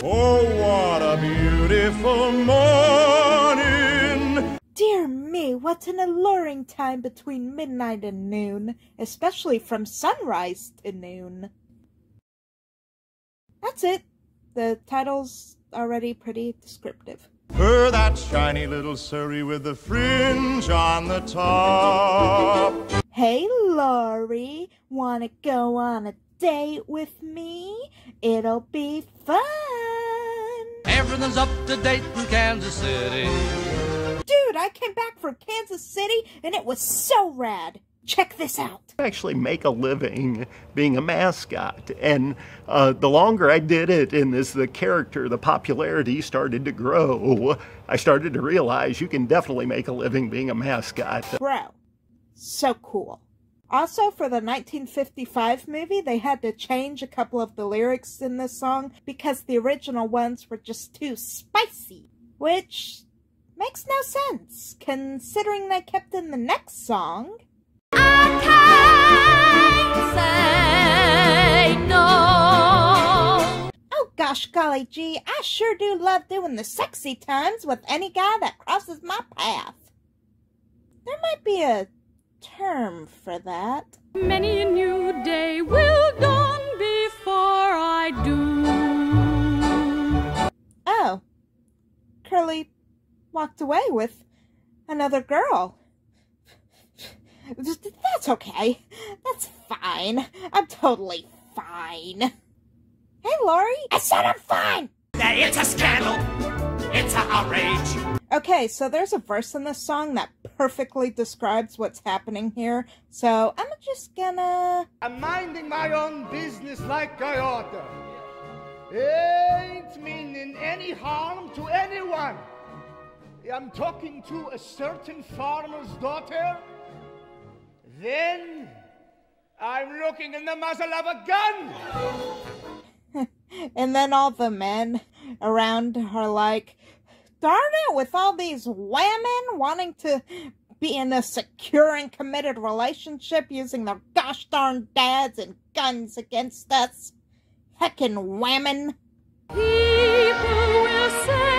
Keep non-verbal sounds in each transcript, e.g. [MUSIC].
Oh, what a beautiful morning. Dear me, what an alluring time between midnight and noon, especially from sunrise to noon. That's it. The title's already pretty descriptive. Her that shiny little Surrey with the fringe on the top. Hey, Laurey, wanna go on a date with me? It'll be fun. Everything's up to date in Kansas City. Dude, I came back from Kansas City and it was so rad. Check this out. actually make a living being a mascot. And uh, the longer I did it, and as the character, the popularity started to grow, I started to realize you can definitely make a living being a mascot. Bro, so cool. Also, for the 1955 movie, they had to change a couple of the lyrics in this song because the original ones were just too spicy. Which makes no sense, considering they kept in the next song. Oh gosh golly gee, I sure do love doing the sexy times with any guy that crosses my path. There might be a term for that. Many a new day will dawn before I do. Oh. Curly walked away with another girl. That's okay. That's fine. I'm totally fine. Hey, Laurey. I said I'm fine! It's a scandal. It's a outrage. Okay, so there's a verse in this song that perfectly describes what's happening here. So I'm just gonna. I'm minding my own business like I oughta. Ain't meaning any harm to anyone. I'm talking to a certain farmer's daughter. Then I'm looking in the muzzle of a gun. [LAUGHS] And then all the men around are like, darn it, with all these women wanting to be in a secure and committed relationship using their gosh darn dads and guns against us. Heckin' women. People will say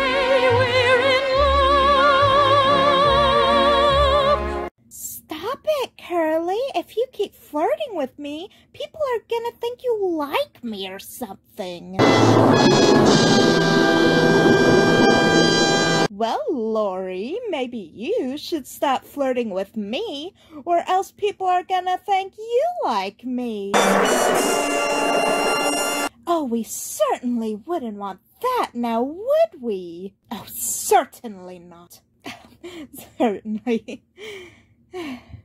Curly. If you keep flirting with me, people are gonna think you like me or something. Well, Laurey, maybe you should stop flirting with me, or else people are gonna think you like me. Oh, we certainly wouldn't want that now, would we? Oh, certainly not. [LAUGHS] certainly. [SIGHS] [SIGHS]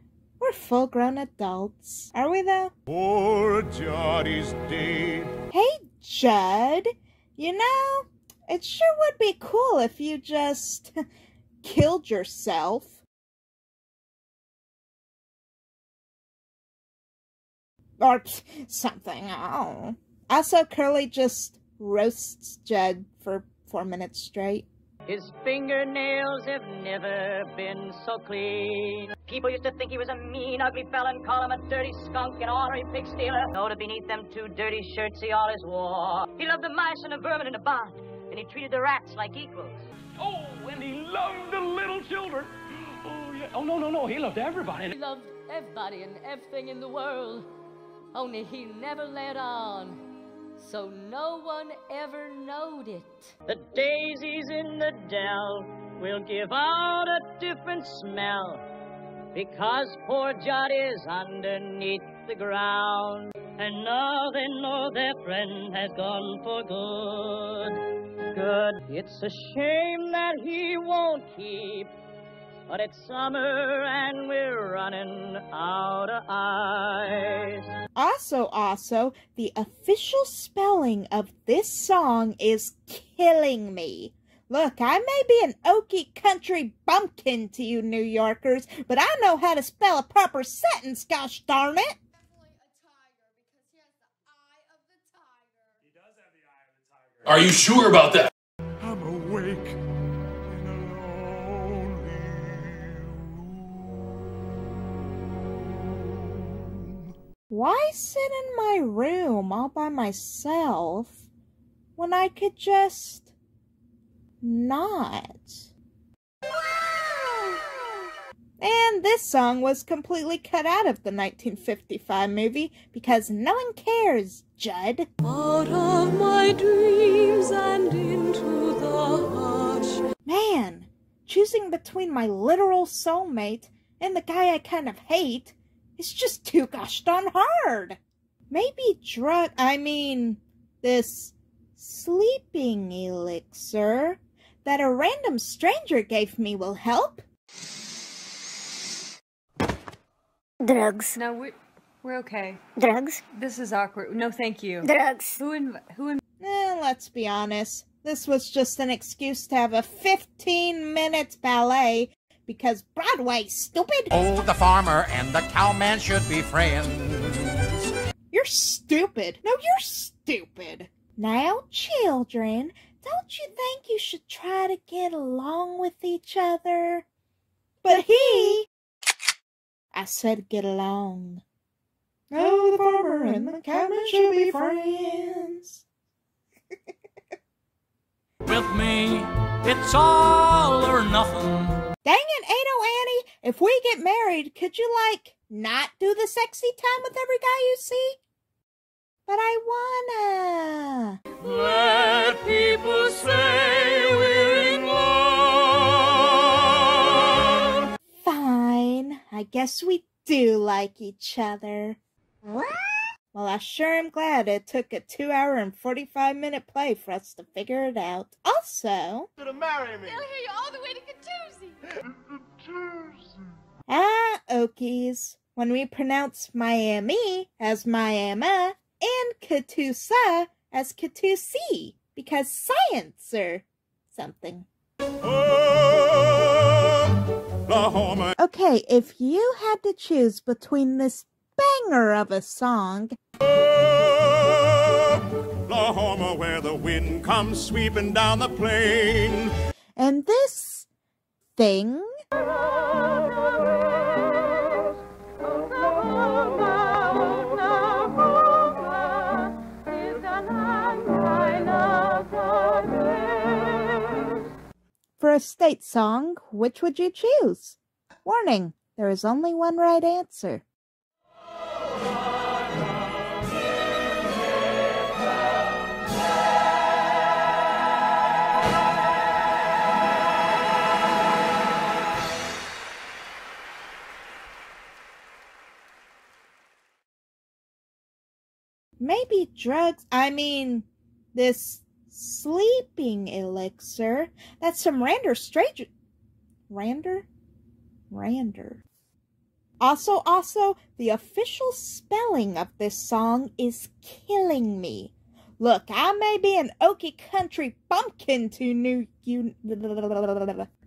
We're full grown adults. Are we though? Poor Jody's dead. Hey, Jud. You know, it sure would be cool if you just [LAUGHS] killed yourself. Or something. Oh. Also, Curly just roasts Jud for four minutes straight. His fingernails have never been so clean. People used to think he was a mean, ugly fella and call him a dirty skunk and ornery pig stealer. Though to beneath them two dirty shirts he always wore. He loved the mice and the vermin and the barn, and he treated the rats like equals. Oh, and he loved the little children. Oh, yeah. Oh, no, no, no. He loved everybody. He loved everybody and everything in the world. Only he never let on. So no one ever knowed it. The daisies in the dell will give out a different smell because poor is underneath the ground. And now they know their friend has gone for good. Good. It's a shame that he won't keep. But it's summer and we're running out of ice. Also, also, the official spelling of this song is killing me. Look, I may be an oaky country bumpkin to you New Yorkers, but I know how to spell a proper sentence, gosh darn it! Are you sure about that? Why sit in my room all by myself? when I could just not. And this song was completely cut out of the 1955 movie because no one cares, Jud. Out of my dreams and into the hush. Man, choosing between my literal soulmate and the guy I kind of hate is just too gosh darn hard. Maybe drug, I mean, this sleeping elixir that a random stranger gave me will help. Drugs. No, we're, we're okay. Drugs. This is awkward. No, thank you. Drugs. Who in, who in Eh, let's be honest. This was just an excuse to have a 15 minute ballet because Broadway, stupid! Oh, the farmer and the cowman should be friends. You're stupid. No, you're stupid. Now, children, don't you think you should try to get along with each other? But he. I said get along. Oh, the farmer and the cowman should be friends. [LAUGHS] With me, it's all or nothing. Dang it, Ado Annie, if we get married, could you, like, not do the sexy time with every guy you see? But I wanna. Let people say we're in love. Fine, I guess we do like each other. What? Well, I sure am glad it took a two hour and 45 minute play for us to figure it out. Also, To marry me. They'll hear you all the way to Catoosie. ah, Okies, when we pronounce Miami as Miami and Catoosa as Catoosie, because science or something. Okay, if you had to choose between this banger of a song oh, Oklahoma, where the wind comes sweeping down the plain. and this thing, for a state song, which would you choose? Warning, there is only one right answer. Maybe drugs, I mean, this sleeping elixir. That's some Rander stranger. Rander? Rander. Also, also, the official spelling of this song is killing me. Look, I may be an oaky country bumpkin to New you. [LAUGHS]